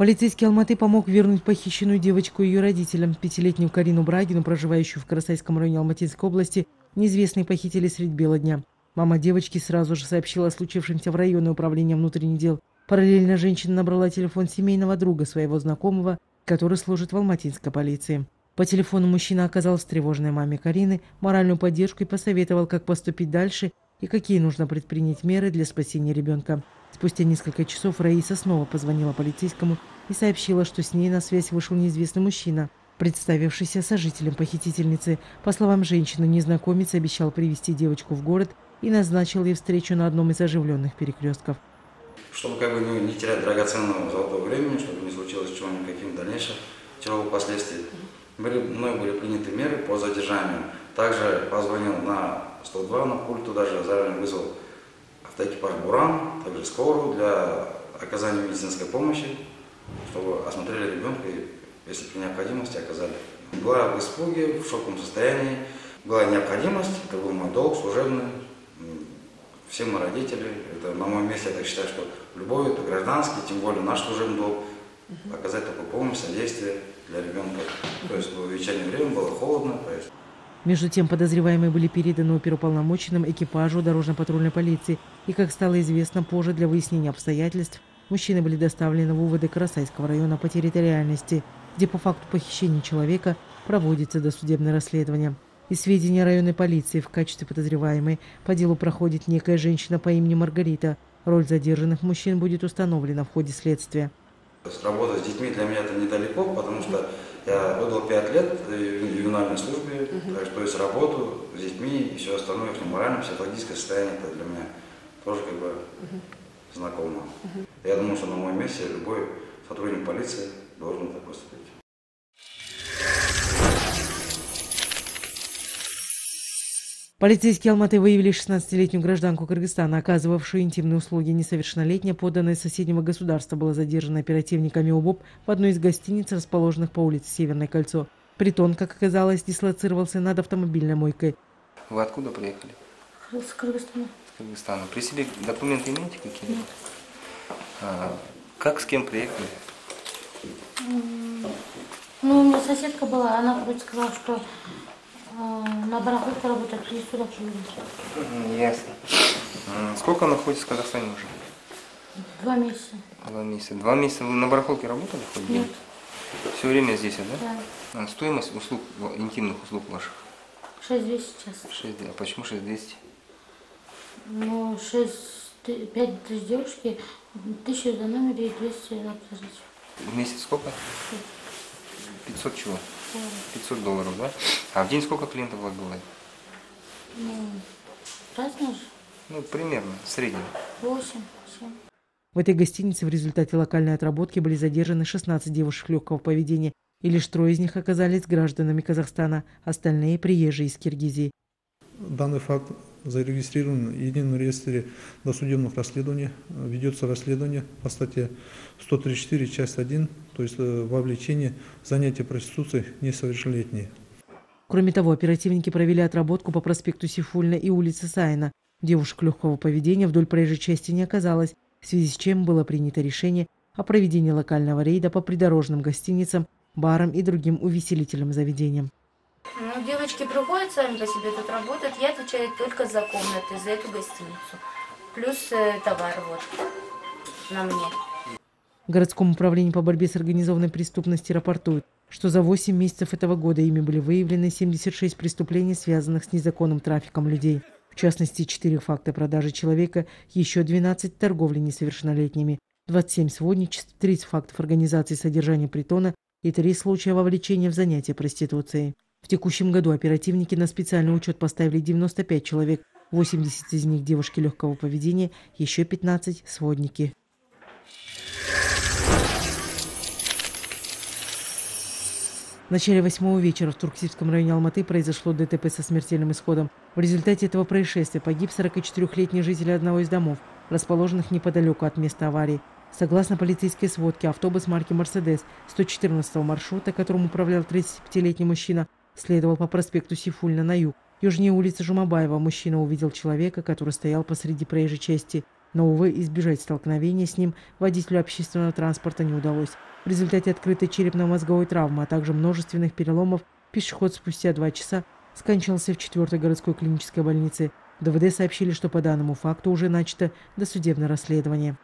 Полицейский Алматы помог вернуть похищенную девочку ее родителям. Пятилетнюю Карину Брагину, проживающую в Карасайском районе Алматинской области, неизвестные похитили средь бела дня. Мама девочки сразу же сообщила о случившемся в районное управление внутренних дел. Параллельно женщина набрала телефон семейного друга своего знакомого, который служит в алматинской полиции. По телефону мужчина оказал встревоженной маме Карины моральную поддержку и посоветовал, как поступить дальше и какие нужно предпринять меры для спасения ребенка. Спустя несколько часов Раиса снова позвонила полицейскому и сообщила, что с ней на связь вышел неизвестный мужчина, представившийся сожителем похитительницы. По словам женщины, незнакомец обещал привести девочку в город и назначил ей встречу на одном из оживленных перекрестков. Чтобы как бы ну, не терять драгоценного золотого времени, чтобы не случилось чего-нибудь дальнейших тяжелых последствий, были, мной были приняты меры по задержанию. Также позвонил на 102 на пульт, туда заранее вызвал автоэкипаж «Буран», также скорую для оказания медицинской помощи, чтобы осмотрели ребенка и, если при необходимости, оказали. Была в испуге, в шоковом состоянии, была необходимость, это был мой долг служебный, все мы родители, это на моем месте я так считаю, что любой это гражданский, тем более наш служебный долг, оказать такую помощь, содействие для ребенка. То есть в вечернее время было холодно, то есть между тем, подозреваемые были переданы оперуполномоченным экипажу дорожно-патрульной полиции. И, как стало известно позже, для выяснения обстоятельств, мужчины были доставлены в УВД Карасайского района по территориальности, где по факту похищения человека проводится досудебное расследование. Из сведений районной полиции в качестве подозреваемой по делу проходит некая женщина по имени Маргарита. Роль задержанных мужчин будет установлена в ходе следствия. Работа с детьми для меня это недалеко, потому что я отдал 5 лет в ювенальной службе, uh -huh. то есть работу с детьми и все остальное, их моральное, психологическое состояние, это для меня тоже как бы -huh. знакомо. -huh. Я думаю, что на моем месте любой сотрудник полиции должен так поступить. Полицейские Алматы выявили 16-летнюю гражданку Кыргызстана, оказывавшую интимные услуги. Несовершеннолетняя, поданная из соседнего государства, была задержана оперативниками УБОП в одной из гостиниц, расположенных по улице Северное кольцо. Притон, как оказалось, дислоцировался над автомобильной мойкой. Вы откуда приехали? С Кыргызстана. С Кыргызстана. При себе документы имеете какие-то? Нет. А, как, с кем приехали? Ну, у меня соседка была, она вроде сказала, что на барахолке работать и сюда приехали. Ясно. Сколько находитесь в Казахстане уже? Два месяца. Два месяца. Два месяца вы на барахолке работали хоть Нет. Все время здесь, да? Да. А стоимость услуг, интимных услуг ваших? 6200 сейчас. 6, а почему 6200? Ну, 6, 5 тысяч девушки, 1000 за номер и 200 за обслужить. В месяц сколько? 500 чего? 500 долларов, да? А в день сколько клиентов у вас бывает? Ну, разные же. Ну, примерно, в среднем. 8, 7. В этой гостинице в результате локальной отработки были задержаны 16 девушек легкого поведения, и лишь трое из них оказались гражданами Казахстана, остальные – приезжие из Киргизии. Данный факт зарегистрирован в едином реестре досудебных расследований. Ведется расследование по статье 134, часть 1, то есть э, вовлечение занятия проституцией несовершеннолетней. Кроме того, оперативники провели отработку по проспекту Сифульна и улице Сайна. Девушек легкого поведения вдоль проезжей части не оказалось, в связи с чем было принято решение о проведении локального рейда по придорожным гостиницам, барам и другим увеселительным заведениям. Ну, девочки приходят сами по себе тут работают. Я отвечаю только за комнаты, за эту гостиницу. Плюс э, товар вот на мне. В городском управлении по борьбе с организованной преступностью рапортуют, что за 8 месяцев этого года ими были выявлены 76 преступлений, связанных с незаконным трафиком людей. В частности, 4 факта продажи человека, еще 12 торговли несовершеннолетними, 27 сводничеств, 30 фактов организации содержания притона и 3 случая вовлечения в занятия проституцией. В текущем году оперативники на специальный учет поставили 95 человек, 80 из них девушки легкого поведения, еще 15 – сводники. В начале восьмого вечера в Турксибском районе Алматы произошло ДТП со смертельным исходом. В результате этого происшествия погиб 44-летний житель одного из домов, расположенных неподалеку от места аварии. Согласно полицейской сводке, автобус марки «Мерседес» 114 маршрута, которым управлял 35-летний мужчина, следовал по проспекту Сифульна на юг. Южнее улицы Жумабаева мужчина увидел человека, который стоял посреди проезжей части. Но, увы, избежать столкновения с ним водителю общественного транспорта не удалось. В результате открытой черепно-мозговой травмы, а также множественных переломов пешеход спустя два часа скончался в 4 городской клинической больнице. ДВД сообщили, что по данному факту уже начато досудебное расследование.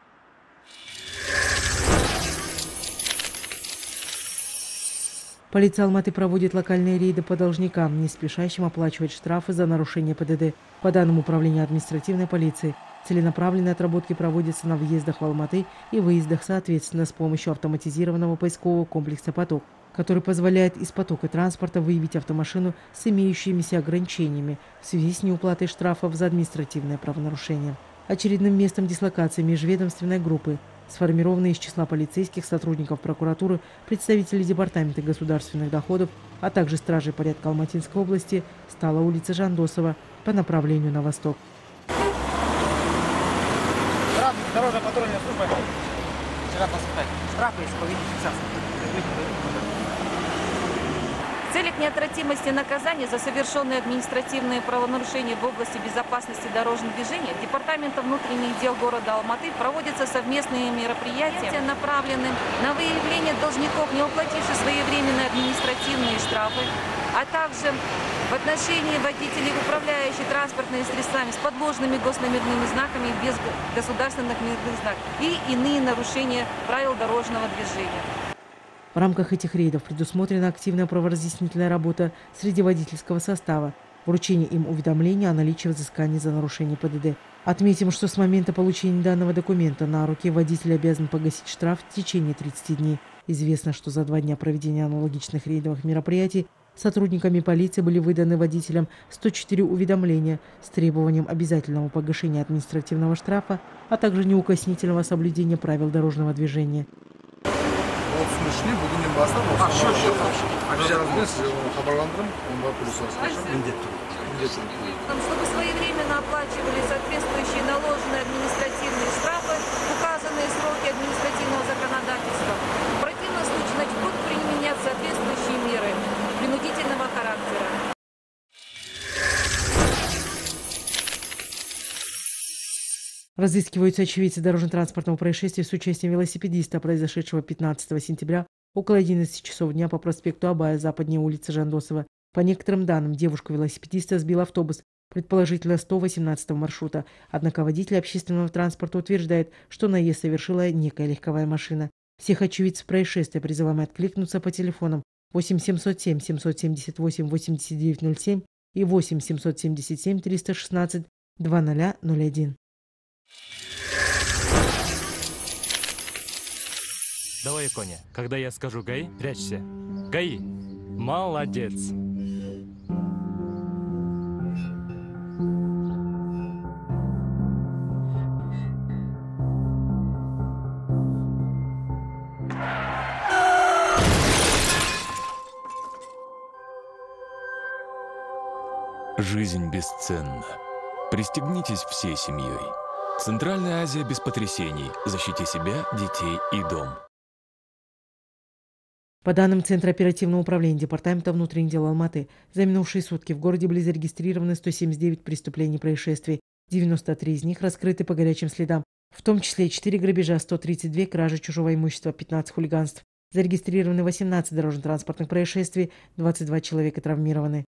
Полиция Алматы проводит локальные рейды по должникам, не спешащим оплачивать штрафы за нарушение ПДД. По данным Управления административной полиции, целенаправленные отработки проводятся на въездах в Алматы и выездах соответственно с помощью автоматизированного поискового комплекса «Поток», который позволяет из потока транспорта выявить автомашину с имеющимися ограничениями в связи с неуплатой штрафов за административное правонарушение. Очередным местом дислокации межведомственной группы сформированные из числа полицейских, сотрудников прокуратуры, представителей Департамента государственных доходов, а также стражей порядка Алматинской области, стала улица Жандосова по направлению на восток. Дорожная патрульная служба. Вчера поступать. Штрафы, если повинить целях неотвратимости наказания за совершенные административные правонарушения в области безопасности дорожного движения Департаментом внутренних дел города Алматы проводятся совместные мероприятия, направленные на выявление должников, не уплативших своевременные административные штрафы, а также в отношении водителей, управляющих транспортными средствами с подложными госномерными знаками без государственных номерных знаков и иные нарушения правил дорожного движения. В рамках этих рейдов предусмотрена активная праворазъяснительная работа среди водительского состава, вручение им уведомления о наличии взысканий за нарушение ПДД. Отметим, что с момента получения данного документа на руки водитель обязан погасить штраф в течение 30 дней. Известно, что за два дня проведения аналогичных рейдовых мероприятий сотрудниками полиции были выданы водителям 104 уведомления с требованием обязательного погашения административного штрафа, а также неукоснительного соблюдения правил дорожного движения отыз үшіне бүгіннен бастап осы размен сізге оны хабарландырамын онда плюс міндетті міндетті чтобы своевременно оплачивали соответствующие наложенные административные штрафы, указанные сроки административного законодательства. Разыскиваются очевидцы дорожно-транспортного происшествия с участием велосипедиста, произошедшего 15 сентября около 11 часов дня по проспекту Абая, западнее улицы Жандосова. По некоторым данным, девушку-велосипедиста сбил автобус, предположительно 118 маршрута. Однако водитель общественного транспорта утверждает, что наезд совершила некая легковая машина. Всех очевидцев происшествия призываем откликнуться по телефонам 8 707 778 8907 и 8 777 316 2001. Давай, Коня, когда я скажу «гай», прячься. Гаи. Молодец. Жизнь бесценна. Пристегнитесь всей семьей. Центральная Азия без потрясений. Защити себя, детей и дом. По данным Центра оперативного управления Департамента внутренних дел Алматы, за минувшие сутки в городе были зарегистрированы 179 преступлений и происшествий. 93 из них раскрыты по горячим следам, в том числе 4 грабежа, 132 кражи чужого имущества, 15 хулиганств. Зарегистрированы 18 дорожно-транспортных происшествий, 22 человека травмированы.